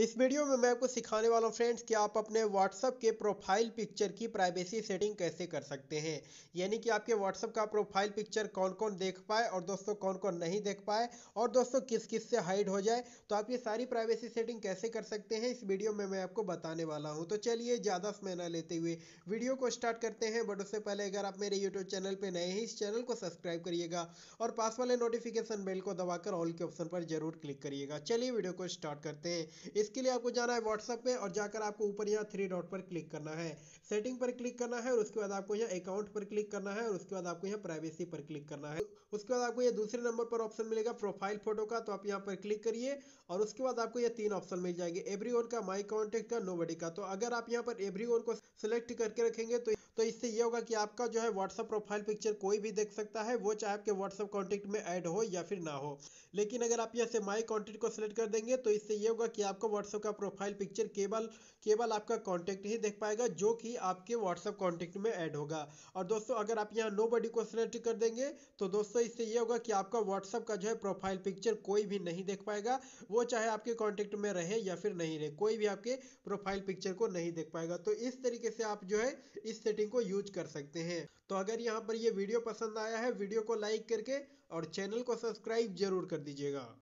इस वीडियो में मैं आपको सिखाने वाला हूँ फ्रेंड्स कि आप अपने व्हाट्सअप के प्रोफ़ाइल पिक्चर की प्राइवेसी सेटिंग कैसे कर सकते हैं। यानी कि आपके व्हाट्सअप का प्रोफ़ाइल पिक्चर कौन कौन देख पाए और दोस्तों कौन कौन नहीं देख पाए और दोस्तों किस किस से हाइड हो जाए तो आप ये सारी प्राइवेसी सेटिंग कैसे कर सकते हैं, इस वीडियो में मैं आपको बताने वाला हूँ। तो चलिए ज़्यादा समय न लेते हुए वीडियो को स्टार्ट करते हैं, बट उससे पहले अगर आप मेरे यूट्यूब चैनल पर नए हैं, इस चैनल को सब्सक्राइब करिएगा और पास वाले नोटिफिकेशन बेल को दबाकर ऑल के ऑप्शन पर ज़रूर क्लिक करिएगा। चलिए वीडियो को स्टार्ट करते हैं। इसके लिए आपको जाना है व्हाट्सएप में और जाकर आपको ऊपर यहाँ थ्री डॉट पर क्लिक करना है। सेटिंग पर क्लिक करना है और उसके बाद आपको यहाँ अकाउंट पर क्लिक करना है और उसके बाद आपको यहाँ प्राइवेसी पर क्लिक करना है। उसके बाद आपको ये दूसरे नंबर पर ऑप्शन मिलेगा प्रोफ़ाइल फ़ोटो का तो आप यहाँ पर क्लिक करिए और उसके बाद आपको ये तीन ऑप्शन मिल जाएँगे। एवरी का माई कॉन्टेक्ट का नो का। तो अगर आप यहाँ पर एवरी को सिलेक्ट करके रखेंगे तो तो इससे ये होगा कि आपका जो है व्हाट्सअप प्रोफ़ाइल पिक्चर कोई भी देख सकता है, वो चाहे आपके व्हाट्सअप कॉन्टेक्ट में ऐड हो या फिर ना हो। लेकिन अगर आप यहाँ से माई कॉन्टेक्ट को सिलेक्ट कर देंगे तो इससे ये होगा कि आपको व्हाट्सअप का प्रोफ़ाइल पिक्चर केवल केवल आपका कॉन्टैक्ट ही देख पाएगा, जो कि आपके व्हाट्सअप कॉन्टैक्ट में ऐड होगा। और दोस्तों, अगर आप यहाँ नो बडी को सिलेक्ट कर देंगे तो दोस्तों, इससे ये होगा कि आपका व्हाट्सअप का जो है प्रोफ़ाइल पिक्चर कोई भी नहीं देख पाएगा। वो चाहे आपके कॉन्टेक्ट में रहे या फिर नहीं रहे, कोई भी आपके प्रोफ़ाइल पिक्चर को नहीं देख पाएगा। तो इस तरीके से आप जो है, इस सेटिंग को यूज़ कर सकते हैं। तो अगर यहाँ पर ये वीडियो पसंद आया है वीडियो को लाइक करके और चैनल को सब्सक्राइब ज़रूर कर दीजिएगा।